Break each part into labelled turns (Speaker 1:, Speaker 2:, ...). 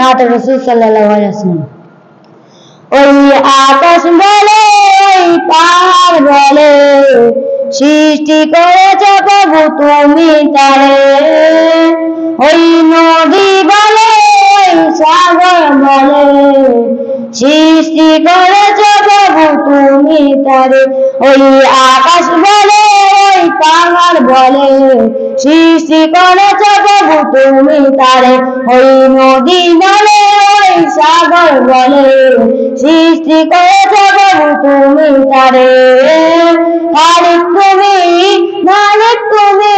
Speaker 1: নাত রসুল সাল্লাল্লাহু আলাইহি ওয়াসাল্লাম। ওই আকাশ বলে, ওই পাহাড় বলে, সৃষ্টি করেছ প্রভু তুমি তারে। ওই নদী বলে, ওই সাগর বলে, সৃষ্টি করেছ প্রভু তুমি তারে। ওই আকাশ বলে, সৃষ্টি করেছ প্রভু তুমি তারে ওই নদী বলে, ওই সাগর বলে। সৃষ্টি করেছ প্রভু তুমি তারে তুমি, মালিক তুমি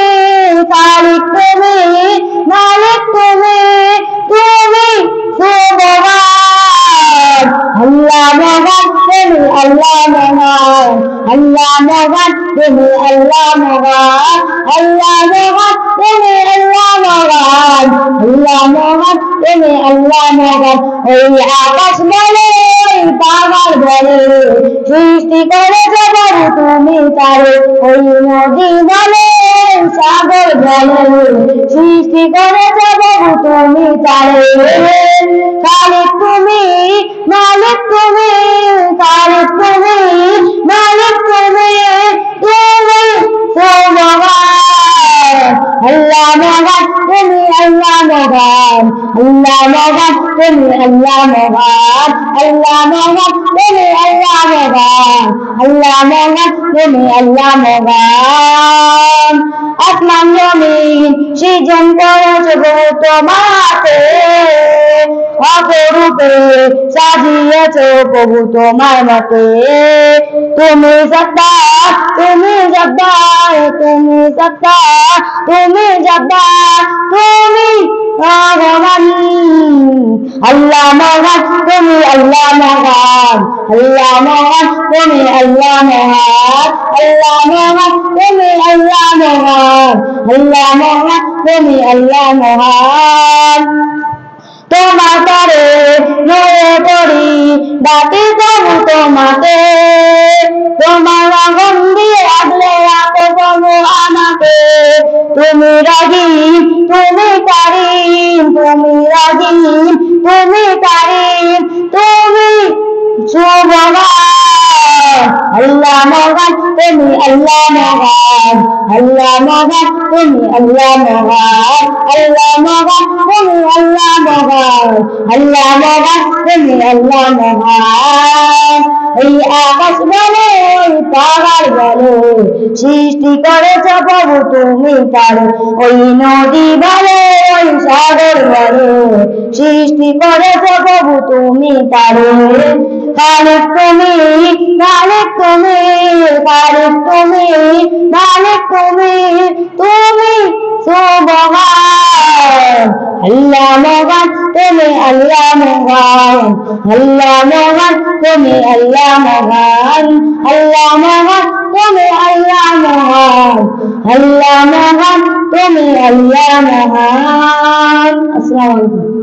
Speaker 1: মহান আল্লাহ মহান তুমি আল্লাহ মহান আল্লাহ মহান তুমি আল্লাহ মহান আল্লাহ মহান তুমি আল্লাহ মহান ওই আকাশ বলে ওই পাহাড় বলে সৃষ্টি করেছ প্রভু তুমি তারে ওই নদী বলে সাগর বলে সৃষ্টি করেছ প্রভু তুমি তারে খালিক তুমি মালিক তুমি খালিক আল্লাহ আসমান জমিন সৃজন করেছ তোমাকে অপরূপে সাজিয়েছ প্রভু তোমার মতে তুমি সত্তা তুমি তুমি তুমি আল্লাহ মহান, তুমি আল্লাহ মহান। আল্লাহ মহান, তুমি আল্লাহ মহান। আল্লাহ মহান, তুমি আল্লাহ মহান। আল্লাহ মহান, তুমি আল্লাহ মহান। তোমার তরে নয়ে করি ডাকি যাব তোমাকে তুমি কারিম তুমি আল্লাহ মহান, তুমি আল্লাহ মহান। আল্লাহ মহান, তুমি আল্লাহ মহান। আল্লাহ মহান, তুমি আল্লাহ মহান। আল্লাহ মহান, তুমি আল্লাহ মহান। এই আকাশ বলে ওই পাহাড় বলে সৃষ্টি করেছ প্রভু তুমি পারো ওই নদী বলে ওই সাগর বলে সৃষ্টি করেছ প্রভু তুমি পারো খালিক তুমি মালিক তুমি খালিক তুমি মালিক তুমি তুমি সুবহান। আল্লাহ মহান, তুমি আল্লাহ মহান। আল্লাহ মহান, তুমি আল্লাহ মহান। আল্লাহ মহান, তুমি আল্লাহ মহান। আল্লাহ মহান, তুমি আল্লাহ মহান। আসসালামু আলাইকুম।